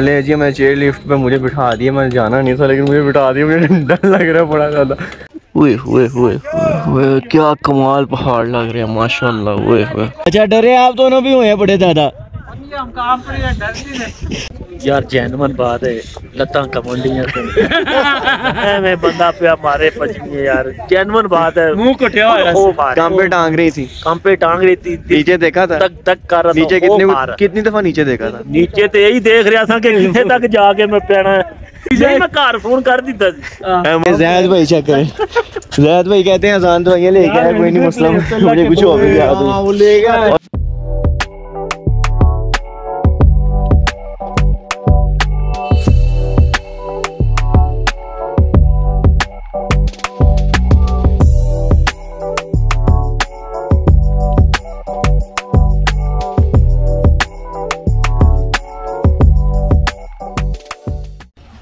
ले जी मैं chair lift पे मुझे बिठा दिया मैं जाना नहीं था लेकिन मुझे बिठा दिया मुझे डर लग रहा है बड़ा ज़्यादा। हुए हुए हुए हुए क्या कमाल पहाड़ लग रहे हैं माशाल्लाह हुए हुए अच्छा डरे आप दोनों भी हुए बड़े ज़्यादा। यार जैनमन बात है लत्ता कमंडियाँ मैं बंदा पे मारे पजनी यार जैनमन बात है। मुँह कटिया होया काम पे टांग रही थी। काम पे टांग रही थी नीचे देखा था? तक तक कर रहा नीचे कितने कितनी दफ़ा नीचे देखा था? नीचे तो यही देख रहा था कि कितने तक जाके मैं पैना है। मैं घर फ़ोन कर दिता सी। जैद भाई चेक करें। जैद भाई कहते हैं आसान दवाइयाँ लेके आए कोई नहीं मसला मुझे कुछ हो। गया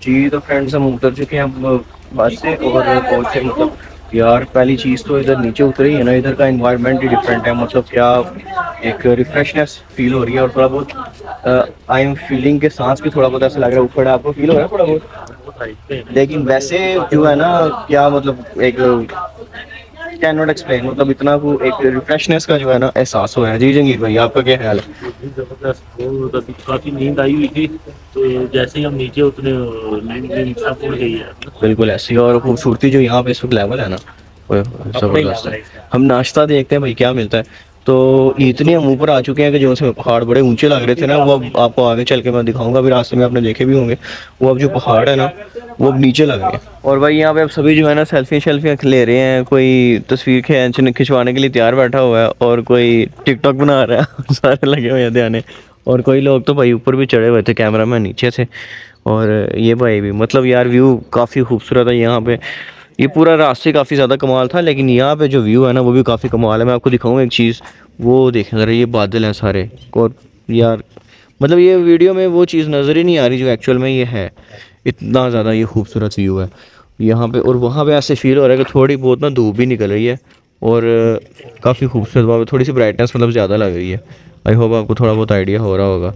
जी तो फ्रेंड्स हम उतर चुके हैं अब बस से और पहुँचे मतलब यार पहली चीज़ तो इधर नीचे उतरी है ना? इधर का इन्वायरमेंट ही डिफरेंट है मतलब क्या एक रिफ्रेशनेस फील हो रही है और थोड़ा बहुत आई एम फीलिंग के सांस भी थोड़ा बहुत ऐसा लग रहा है ऊपर आपको फील हो रहा है थोड़ा बहुत? लेकिन वैसे जो है ना क्या मतलब एक कैन नॉट एक्सप्लेन मतलब इतना को एक रिफ्रेशनेस का जो है ना एहसास हो रहा है। जी जंगीर भाई आपका क्या ख्याल है? वो काफ़ी नींद आई हुई थी। तो जैसे ही हम नीचे गई है। बिल्कुल ऐसी और खूबसूरती जो यहाँ पे इस वक्त लेवल है ना ज़बरदस्त है। है। हम नाश्ता देखते हैं भाई क्या मिलता है। तो इतने हम ऊपर आ चुके हैं कि जो से पहाड़ बड़े ऊँचे लग रहे थे ना वो अब आपको आगे चल के मैं दिखाऊँगा भी रास्ते में आपने देखे भी होंगे। वो अब जो पहाड़ है ना वो अब नीचे लग गए और भाई यहाँ पे अब सभी जो है ना सेल्फी शेल्फियाँ ले रहे हैं कोई तस्वीर खींचने खिंचवाने के लिए तैयार बैठा हुआ है और कोई टिकटॉक बना रहा है सारे लगे हुए हैं ध्यान और कोई लोग तो भाई ऊपर भी चढ़े हुए थे कैमरा मैन नीचे थे। और ये भाई भी मतलब यार व्यू काफ़ी खूबसूरत है यहाँ पे। ये पूरा रास्ते काफ़ी ज़्यादा कमाल था, लेकिन यहाँ पे जो व्यू है ना, वो भी काफ़ी कमाल है। मैं आपको दिखाऊँगा एक चीज़, वो देखें ज़रा, ये बादल हैं सारे। और यार मतलब ये वीडियो में वो चीज़ नज़र ही नहीं आ रही जो एक्चुअल में ये है। इतना ज़्यादा ये खूबसूरत व्यू है। यहाँ पे, और वहाँ पे ऐसे फील हो रहा है कि थोड़ी बहुत ना धूप भी निकल रही है। और काफ़ी खूबसूरत, वहाँ पे थोड़ी सी ब्राइटनेस मतलब ज़्यादा लग रही है। आई होप आपको थोड़ा बहुत आइडिया हो रहा होगा।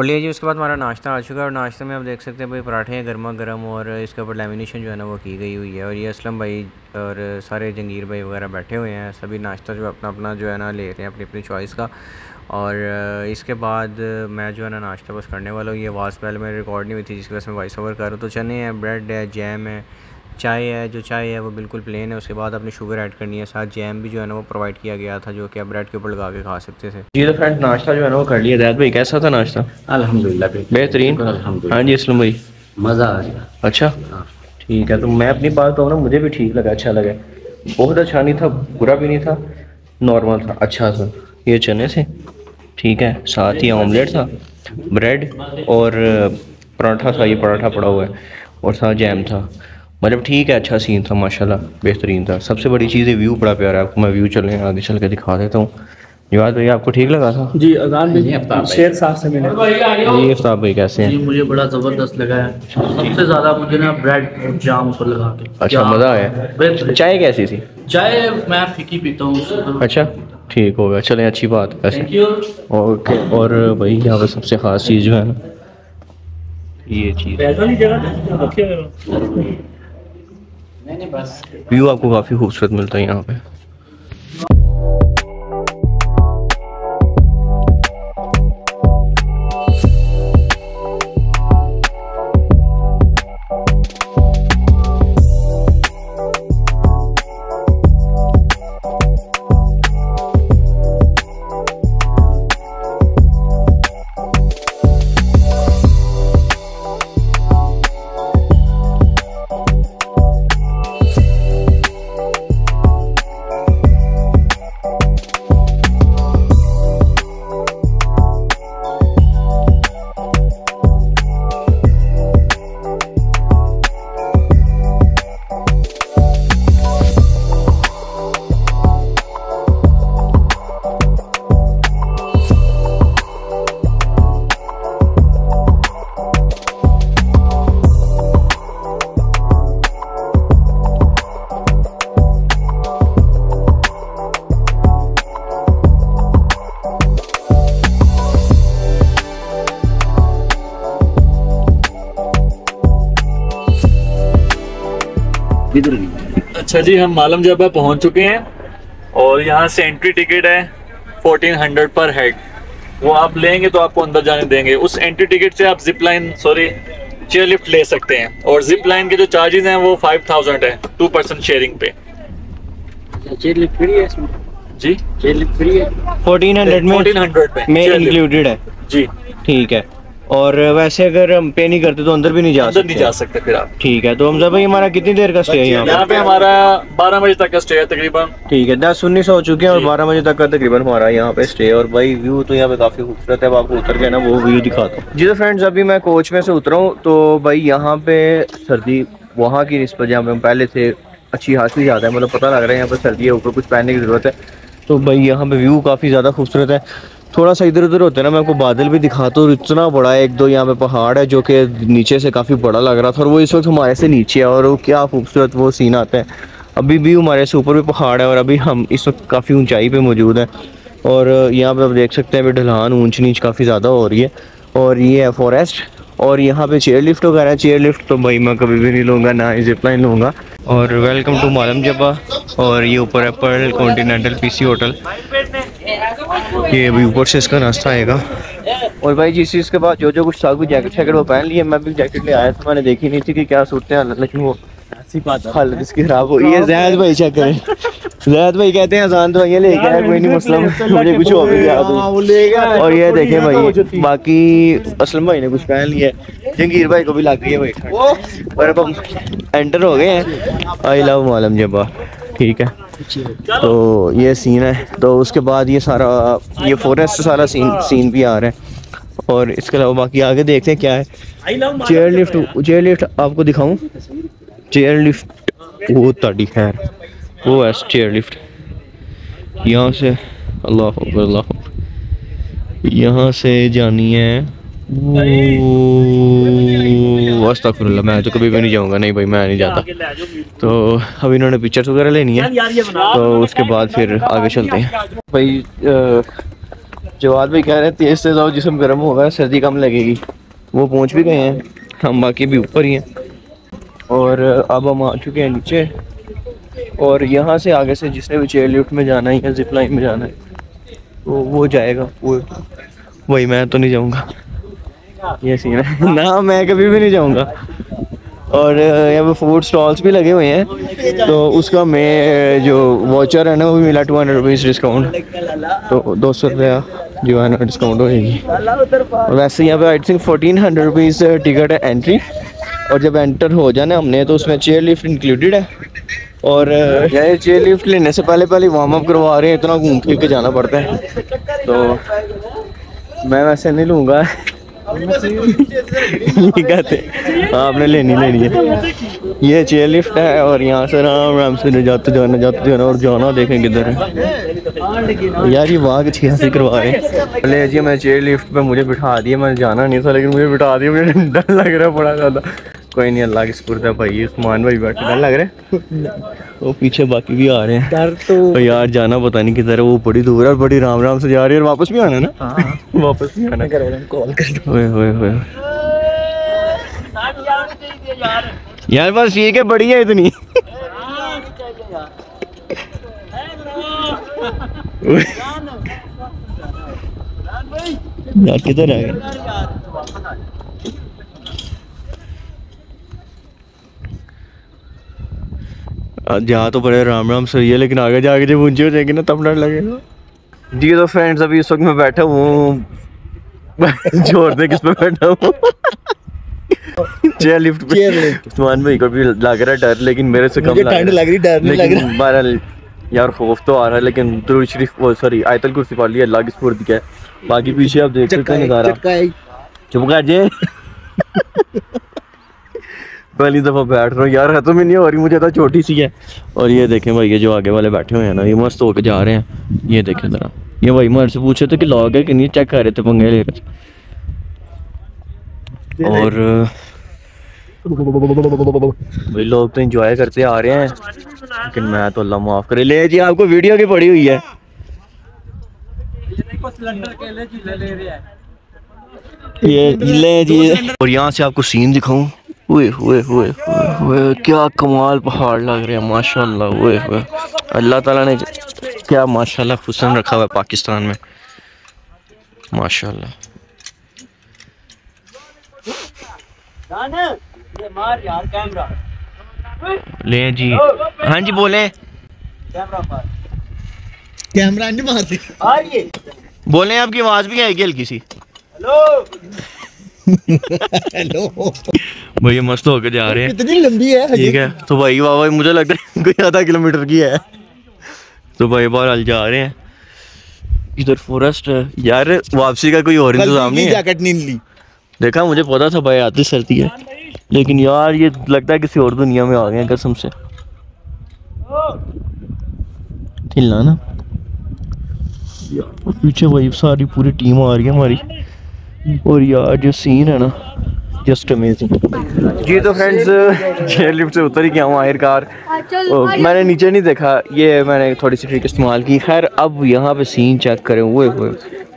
और लिए जी उसके बाद हमारा नाश्ता आ चुका है और नाश्ते में आप देख सकते हैं, भाई पराठे हैं गर्मा गर्म और इसके ऊपर लेमिनेशन जो है ना वो की गई हुई है। और ये असलम भाई और सारे जंगीर भाई वगैरह बैठे हुए हैं, सभी नाश्ता जो अपना अपना जो है ना ले रहे हैं अपनी अपनी चॉइस का। और इसके बाद मैं जो है ना नाश्ता बस करने वाला हूँ। ये आवाज़ पहले मेरी रिकॉर्ड नहीं हुई थी, जिसकी वजह से मैं वॉइस ओवर कर रहा हूँ। तो चने हैं ब्रेड है जैम है चाय है जो चाय है वो बिल्कुल प्लेन है उसके बाद अपनी शुगर ऐड करनी है साथ जैम भी जो है ना वो प्रोवाइड किया गया था जो कि आप ब्रेड के ऊपर लगा के खा सकते थे। जी तो फ्रेंड नाश्ता जो है ना वो कर लिया। दैत भाई कैसा था नाश्ता? अल्हम्दुलिल्लाह बेहतरीन। हाँ जी असलम भाई। मज़ा आ गया। अच्छा। ठीक है तो मैं अपनी बात कहूँ ना मुझे भी ठीक लगा अच्छा लगा। बहुत अच्छा नहीं था बुरा भी नहीं था नॉर्मल था अच्छा था। ये चने से ठीक है साथ ही ऑमलेट था ब्रेड और पराठा था ये पराठा पड़ा हुआ है और साथ जैम था। मतलब ठीक है अच्छा सीन था माशाल्लाह बेहतरीन था। सबसे बड़ी चीज़ है व्यू बड़ा प्यारा है आपको मैं व्यू चले आगे चल के दिखा देता हूँ। जवाद भाई आपको ठीक लगा था? जी अजान भी शेर साहब से मिले। जी अफ्ताब भाई कैसे हैं? जी मुझे बड़ा ज़बरदस्त लगा है। सबसे ज़्यादा मुझे ना ब्रेड जाम ऊपर लगा के। अच्छा मज़ा आया। चाय कैसी थी? चाय मैं फीकी पीता हूँ तो- अच्छा ठीक हो गया चलें अच्छी बात है वैसे ओके और भाई यहाँ पे सबसे ख़ास चीज़ जो है ना ये चीज़। व्यू आपको काफ़ी खूबसूरत मिलता है यहाँ पे। अच्छा जी हम मालम जबा पहुँच चुके हैं और यहाँ से एंट्री टिकट है फोर्टीन हंड्रेड पर हेड वो आप लेंगे तो आपको अंदर जाने देंगे। उस एंट्री टिकट से आप zip line sorry chair lift ले सकते हैं। और जिप लाइन के जो चार्जेस हैं वो फाइव थाउज़ेंड है टू परसेंट शेयरिंग पे। चेयर लिफ्ट फ्री है जी? फोर्टीन हंड्रेड में फोर्टीन हंड्रेड में chair lift। इंक्लूडेड है। जी। ठीक है। और वैसे अगर हम पे नहीं करते तो अंदर भी नहीं जा अंदर नहीं सकते। जा सकते फिर आप। ठीक है तो हमजा भाई हमारा कितनी देर का स्टे है यहाँ पे? हमारा बारह बजे तक का स्टे है तकरीबन। ठीक है दस उन्नीस हो चुके हैं और बारह बजे तक का तकरीबन हमारा यहाँ पे स्टे और भाई व्यू तो यहाँ पे काफ़ी खूबसूरत है। आपको उतर के ना वो व्यू दिखाता हूँ। जी तो फ्रेंड्स अभी मैं कोच में से उतरा हूँ तो भाई यहाँ पे सर्दी वहाँ की नस्बत जहाँ पे हम पहले थे अच्छी खासी ज़्यादा है। मतलब पता लग रहा है यहाँ पे सर्दी है ऊपर कुछ पहनने की ज़रूरत है। तो भाई यहाँ पे व्यू काफ़ी ज़्यादा खूबसूरत है। थोड़ा सा इधर उधर होता है ना मैं आपको बादल भी दिखाता हूँ इतना बड़ा है, एक दो यहाँ पे पहाड़ है जो कि नीचे से काफ़ी बड़ा लग रहा था और वो इस वक्त हमारे से नीचे है और वो क्या खूबसूरत वो सीन आता है। अभी भी हमारे से ऊपर भी पहाड़ है और अभी हम इस वक्त काफ़ी ऊंचाई पे मौजूद हैं और यहाँ पे आप देख सकते हैं अभी ढलान ऊंच नीच काफ़ी ज़्यादा हो रही है और ये है फॉरेस्ट और यहाँ पे चेयर लिफ्ट वगैरह चेयर लिफ्ट तो भाई मैं कभी भी नहीं लूँगा, ना ही जिप लाइन लूँगा। और वेलकम टू मालम जबा और ये ऊपर है पर्ल कॉन्टिनेंटल पीसी होटल ये अभी ऊपर से इसका रास्ता आएगा। और भाई जिस चीज़ के बाद जो जो कुछ था कुछ जैकेट शैकेट वो पहन लिए मैं भी जैकेट ले आया था मैंने देखी नहीं थी कि क्या सूरते हैं लेकिन वो हालत इसकी खराब हो है। जैद भाई चेक करें। जैद भाई कहते हैं आसान दवाइयाँ लेके आए कोई नहीं मसला मुझे कुछ हो भी गया तो और ये देखें भाई बाकी असलम भाई ने कुछ पहन लिया है। जंगीर भाई को भी लग गई है भाई। और अब हम एंटर हो गए हैं। आई लव मालम जबा ठीक है। तो ये सीन है। तो उसके बाद ये सारा, ये फॉरेस्ट सारा सीन सीन भी आ रहा है। और इसके अलावा बाकी आगे देखते हैं क्या है। चेयर लिफ्ट चेयर लिफ्ट आपको दिखाऊँ? चेयर लिफ्ट वो ताड़ी खैर। वो है चेयर लिफ्ट यहाँ से, अल्लाह अल्लाह यहाँ से जानी है वो अस्तगफुरुल्लाह मैं तो कभी भी नहीं जाऊँगा, नहीं भाई, मैं नहीं जाता। तो अब इन्होंने पिक्चर्स वगैरह लेनी है तो उसके बाद फिर आगे चलते हैं। भाई जवाब भाई कह रहे हैं तेज से जाओ जिसम गर्म होगा, सर्दी कम लगेगी। वो पहुँच भी गए हैं, हम बाकी भी ऊपर ही हैं। और अब हम आ चुके हैं नीचे। और यहाँ से आगे से जिसने भी चेयर लिफ्ट में जाना है या जिप लाइन में जाना है तो वो जाएगा, वो वही मैं तो नहीं जाऊँगा। ये सीन है। ना, मैं कभी भी नहीं जाऊँगा। और यहाँ पे फ़ूड स्टॉल्स भी लगे हुए हैं। तो उसका मैं, जो वॉचर है ना, वो भी मिला टू हंड्रेड रुपीज़ डिस्काउंट तो दो सौ रुपया जो है ना डिस्काउंट होएगी। वैसे यहाँ पे I think fourteen hundred rupees ticket है एंट्री और जब एंटर हो जाना हमने तो उसमें चेयर लिफ्ट इंक्लूडेड है। और यार चेयर लिफ्ट लेने से पहले पहले वार्म अप करवा रहे हैं, इतना घूम फिर के जाना पड़ता है। तो मैं वैसे नहीं लूँगा। ये कहते हाँ, आपने लेनी लेनी है। ये चेयर लिफ्ट है और यहाँ से आराम आराम से जाते जाना जाते जाना और जाना देखें किधर है। यार ये वाह अच्छी हँसी करवा रहे हैं। ले जी मैं चेयर लिफ्ट पे मुझे बिठा दिया मैं जाना नहीं था लेकिन मुझे बिठा दिया मुझे डर लग रहा है बड़ा ज़्यादा। कोई नहीं अल्लाह की स्पुर्द है भाई उस्मान भाई बैठे डर लग रहा है? वो पीछे बाकी भी आ रहे हैं। डर तो यार जाना पता नहीं किधर है वो बड़ी दूर है और बड़ी राम राम से जा रही है और वापस भी आना है ना? वापस भी आना है। कॉल कर ओए ओए ओए। यार बस ठीक है बड़ी है इतनी। यार किधर आ गया आज जा तो बड़े राम राम सही है लेकिन आगे जाके जब ऊँची हो जाएगी ना तब डर लगेगा। जी तो फ्रेंड्स अभी इस वक्त मैं बैठा हूँ। ज़ोर दे किस पे बैठा हूँ। चेयर लिफ्ट पे। उस्मान भाई को भी लग रहा है डर लेकिन मेरे से कम लग ठंड लग रही डर नहीं लग रहा। बहरहाल यार खौफ तो आ रहा है लेकिन दुरूद शरीफ सॉरी आयतल कुर्सी पढ़ लिया अल्लाह की स्फूर्ति है। बाकी पीछे आप देख सकते हैं नज़ारा। चुप कर जे। पहली दफ़ा बैठ रहा हूँ। यार, खत्म ही नहीं हो रही, मुझे तो छोटी सी है। और ये देखें भाई, ये जो आगे वाले बैठे हुए हैं ना, ये मस्त होके जा रहे हैं। ये देखें जरा। ये भाई, मेरे से पूछे थे कि लॉग है कि नहीं चेक कर रहे थे पंगे लेकर। और, भाई, लोग तो एंजॉय करते आ रहे हैं, लेकिन मैं तो अल्लाह माफ़ करे। ले जी, आपको वीडियो की पड़ी हुई है। ये, ले जी। और यहाँ से आपको सीन दिखाऊँ। ओए ओए ओए ओए क्या कमाल पहाड़ लग रहे हैं माशाल्लाह ओए ओए। अल्लाह ताला ने क्या माशाल्लाह हुसन रखा हुआ है पाकिस्तान में। माशाल्लाह। ले जी। हाँ जी बोले। कैमरा नहीं मारते। बोले आपकी आवाज़ भी आएगी हल्की सी? हेलो। भैया मस्त होके जा रहे हैं। कितनी लंबी है ठीक है। तो भाई वाह भाई मुझे लगता है कोई आधा किलोमीटर की है। तो भाई बहरहाल जा रहे हैं। इधर फॉरेस्ट है। यार वापसी का कोई और इंतज़ाम नहीं जैकेट नहीं ली। देखा मुझे पता था भाई आती सर्दी है। लेकिन यार ये लगता है किसी और दुनिया में आ गए कसम से। हिलना ना पीछे भाई सारी पूरी टीम आ रही है हमारी। और यार जो सीन है ना जस्ट अमेजिंग जी तो फ्रेंड्स चेयर लिफ्ट से उतर ही गया हूँ आखिरकार। मैंने नीचे नहीं देखा ये मैंने थोड़ी सी ट्रिक इस्तेमाल की। खैर अब यहाँ पे सीन चेक करें हुए हुए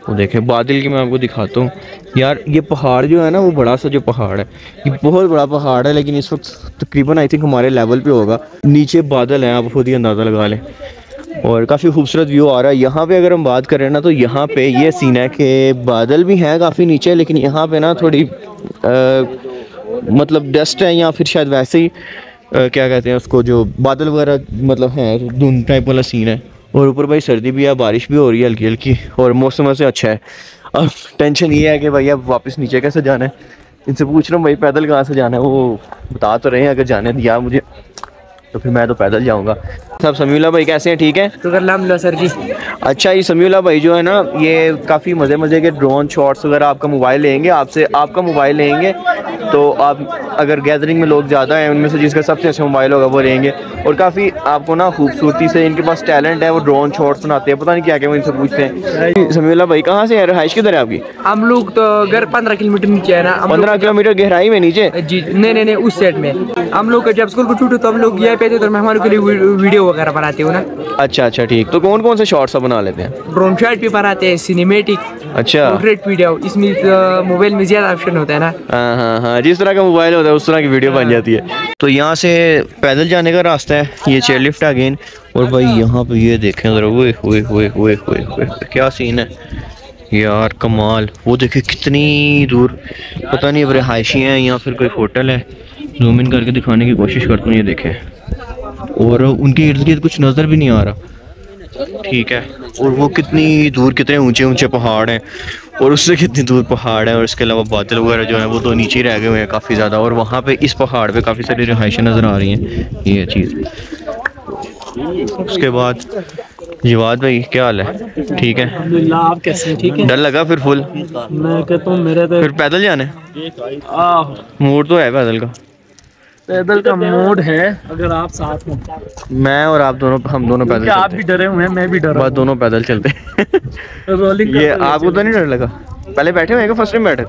वो देखें बादल की मैं आपको दिखाता हूँ। यार ये पहाड़ जो है ना वो बड़ा सा जो पहाड़ है ये बहुत बड़ा पहाड़ है लेकिन इस वक्त तकरीबन आई थिंक हमारे लेवल पे होगा। नीचे बादल हैं आप खुद ही अंदाज़ा लगा लें। और काफ़ी खूबसूरत व्यू आ रहा है। यहाँ पे अगर हम बात करें ना तो यहाँ पे ये सीन है कि बादल भी हैं काफ़ी नीचे लेकिन यहाँ पे ना थोड़ी आ, मतलब डस्ट है या फिर शायद वैसे ही आ, क्या कहते हैं उसको जो बादल वगैरह मतलब हैं धुंध टाइप वाला सीन है। और ऊपर भाई सर्दी भी है बारिश भी हो रही है हल्की हल्की और मौसम वैसे अच्छा है। अब टेंशन ये है कि भाई अब वापस नीचे कैसे जाना है? इनसे पूछ रहा हूँ भाई पैदल कहाँ से जाना है? वो बता तो रहे हैं अगर जाने दिया मुझे। तो फिर मैं तो पैदल जाऊँगा। सब समीला भाई कैसे हैं? ठीक है? तो सर जी। अच्छा ये समीला भाई जो है ना ये काफ़ी मज़े मज़े के ड्रोन शॉट्स वगैरह आपका मोबाइल लेंगे आपसे आपका मोबाइल लेंगे। तो आप अगर गैदरिंग में लोग ज़्यादा हैं उनमें से जिसका सबसे अच्छा मोबाइल होगा वो लेंगे। और काफ़ी आपको ना खूबसूरती से इनके पास टैलेंट है वो ड्रोन शॉट्स बनाते हैं। पता नहीं क्या क्या वो इनसे पूछते हैं। समीउल्ला भाई कहाँ से है? रहाइश किधर है आपकी? हम लोग तो घर पंद्रह किलोमीटर नीचे है ना पंद्रह किलोमीटर गहराई में नीचे? जी नहीं नहीं नहीं उस साइड में। हम लोग जब स्कूल को छूटे तो हम लोग यहाँ पे थे तो मेहमानों के लिए वीडियो वगैरह बनाते हो ना। अच्छा अच्छा ठीक। तो कौन कौन से शॉट्स आप बना लेते हैं? ड्रोन शॉट भी बनाते हैं सिनेमेटिक अच्छा। पोर्ट्रेट वीडियो इसमें मोबाइल में ज़्यादा ऑप्शन होता है ना। हाँ हाँ हाँ जिस तरह का मोबाइल होता है उस तरह की वीडियो बन जाती है। तो यहाँ से पैदल जाने का रास्ता है ये चेयर लिफ्ट अगेन और भाई यहाँ पे ये देखें ज़रा ओए ओए ओए ओए क्या सीन है? यार कमाल। वो देखे कितनी दूर पता नहीं अब रिहायशी हैं या फिर कोई होटल है। जूम इन करके दिखाने की कोशिश करता हूँ ये देखें। और उनके इर्द गिर्द कुछ नज़र भी नहीं आ रहा। ठीक है। और वो कितनी दूर कितने ऊँचे ऊँचे पहाड़ हैं। और उससे कितनी दूर पहाड़ है और इसके अलावा बादल वगैरह जो है वो तो नीचे ही रह गए हुए हैं काफ़ी ज़्यादा। और वहाँ पे इस पहाड़ पे काफ़ी सारी रिहाइशें नज़र आ रही हैं ये चीज़। उसके बाद जिवाद भाई क्या हाल है? ठीक है? आप कैसे हैं? ठीक है? डर लगा फिर फुल? मैं कहता हूँ मेरे तो फिर पैदल जाने आह। मूड तो है पैदल का। पैदल का मोड है। अगर आप साथ में मैं और आप दोनों हम दोनों पैदल आप भी डरे हुए हैं मैं भी डरा बस दोनों पैदल चलते रोलिंग ये आपको तो नहीं डर लगा? पहले बैठे हुए फ़र्स्ट टाइम बैठे?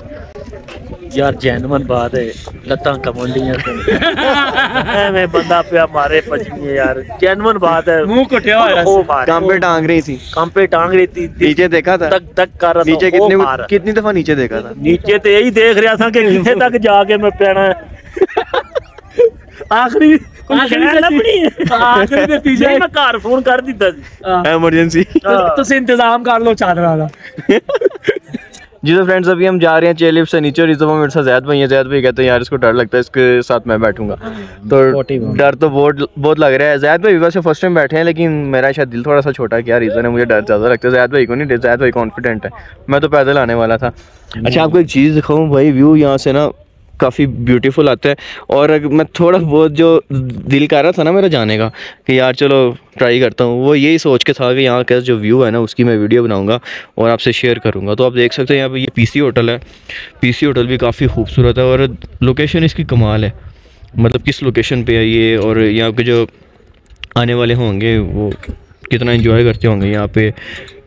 यार जैनमन बात है। लत्ता कमंडियाँ मैं बंदा पे मारे पजनी यार। जैनमन बात है। मुँह कटिया हो मार काम पे टांग रही थी। काम पे टांग रही थी। नीचे देखा था। तक तक कर रहा नीचे कितनी कितनी दफ़ा नीचे देखा था? नीचे तो यही देख रहा था कि कितने तक जाके मैं पैना आखिरी आखिरी आखिरी नतीजा मैं घर फोन कर दिता जी इमरजेंसी ਤੁਸੀਂ ਇੰਤਜ਼ਾਮ ਕਰ ਲਓ ਚਾਦਰਾਂ ਦਾ जी तो फ्रेंड्स अभी हम जा रहे हैं चेयर लिफ्ट से नीचे और इस दफा मेरे साथ जैद भाई है जैद भाई कहते हैं यार इसको डर लगता है इसके साथ मैं बैठूंगा तो डर तो बहुत बहुत लग रहा है जैद भाई वैसे फर्स्ट टाइम बैठे हैं लेकिन मेरा शायद दिल थोड़ा सा छोटा है क्या रीज़न है मुझे डर ज़्यादा लगता है जैद भाई को नहीं जैद भाई कॉन्फिडेंट है मैं तो पैदल आने वाला था अच्छा आपको एक चीज़ दिखाऊँ भाई व्यू यहाँ से ना काफ़ी ब्यूटीफुल आता है। और मैं थोड़ा बहुत जो दिल कर रहा था ना मेरा जाने का, कि यार चलो ट्राई करता हूँ, वो यही सोच के था कि यहाँ का जो व्यू है ना, उसकी मैं वीडियो बनाऊँगा और आपसे शेयर करूँगा। तो आप देख सकते हैं यहाँ पे ये पीसी होटल है। पीसी होटल भी काफ़ी खूबसूरत है और लोकेशन इसकी कमाल है। मतलब किस लोकेशन पे है ये और यहाँ के जो आने वाले होंगे, वो कितना इन्जॉय करते होंगे यहाँ पे।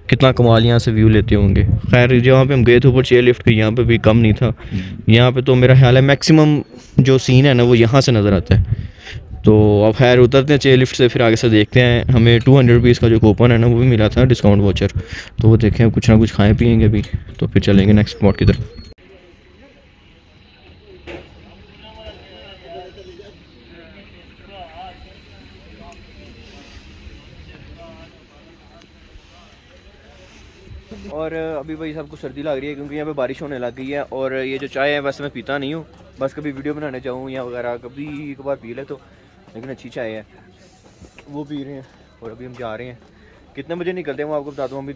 कितना कमाल यहाँ से व्यू लेते होंगे। खैर जहाँ पे हम गए थे ऊपर चेयर लिफ्ट के यहाँ पे भी कम नहीं था। यहाँ पे तो मेरा ख्याल है मैक्सिमम जो सीन है ना वो यहाँ से नज़र आता है। तो अब खैर उतरते हैं चेयर लिफ्ट से फिर आगे से देखते हैं। हमें टू हंड्रेड रुपीज़ का जो कूपन है ना वो भी मिला था डिस्काउंट वाचर तो वो देखें कुछ ना कुछ खाएँ पियेंगे अभी तो फिर चलेंगे नेक्स्ट स्पॉट की तरफ़। और अभी भाई सबको सर्दी लग रही है क्योंकि यहाँ पे बारिश होने लग गई है और ये जो चाय है वैसे मैं पीता नहीं हूँ। बस कभी वीडियो बनाने जाऊँ या वगैरह, कभी एक बार पी ले तो लेकिन अच्छी चाय है। वो पी रहे हैं और अभी हम जा रहे हैं। कितने बजे निकलते हैं वो आपको बताता हूँ अभी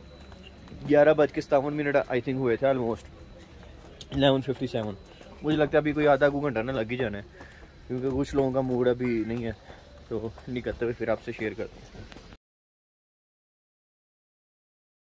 ग्यारह बज के सतावन मिनट आई थिंक हुए थे ऑलमोस्ट एलेवन फिफ्टी सेवन। मुझे लगता है अभी कोई आधा दो घंटा ना लग ही जाना है, क्योंकि कुछ लोगों का मूड अभी नहीं है। तो निकलते हुए फिर आपसे शेयर करते हैं।